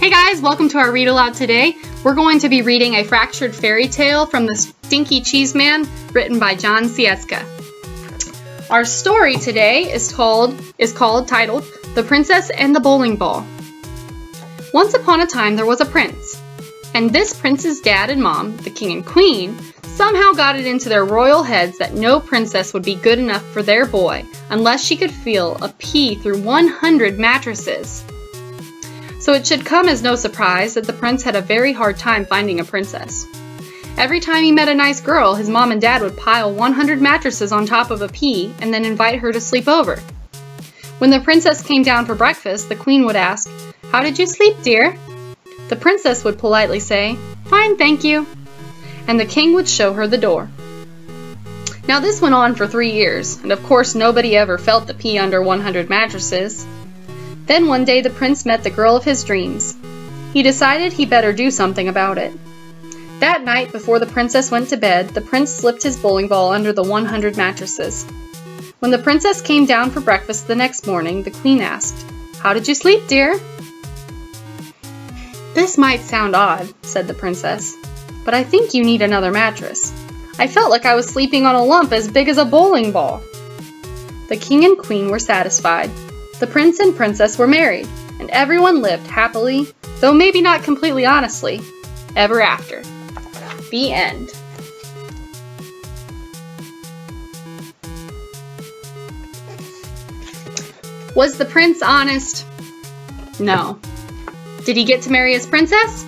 Hey guys, welcome to our read aloud today. We're going to be reading a fractured fairy tale from the Stinky Cheese Man, written by Jon Scieszka. Our story today is told is called titled The Princess and the Bowling Ball. Once upon a time there was a prince, and this prince's dad and mom, the king and queen, somehow got it into their royal heads that no princess would be good enough for their boy unless she could feel a pea through 100 mattresses so it should come as no surprise that the prince had a very hard time finding a princess. Every time he met a nice girl, his mom and dad would pile 100 mattresses on top of a pea and then invite her to sleep over. When the princess came down for breakfast, the queen would ask, How did you sleep, dear? The princess would politely say, Fine, thank you. And the king would show her the door. Now this went on for three years, and of course nobody ever felt the pea under 100 mattresses. Then one day the prince met the girl of his dreams. He decided he better do something about it. That night, before the princess went to bed, the prince slipped his bowling ball under the 100 mattresses. When the princess came down for breakfast the next morning, the queen asked, How did you sleep, dear? This might sound odd, said the princess, but I think you need another mattress. I felt like I was sleeping on a lump as big as a bowling ball. The king and queen were satisfied, the prince and princess were married, and everyone lived happily, though maybe not completely honestly, ever after. The end. Was the prince honest? No. Did he get to marry his princess?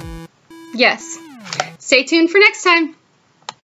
Yes. Stay tuned for next time.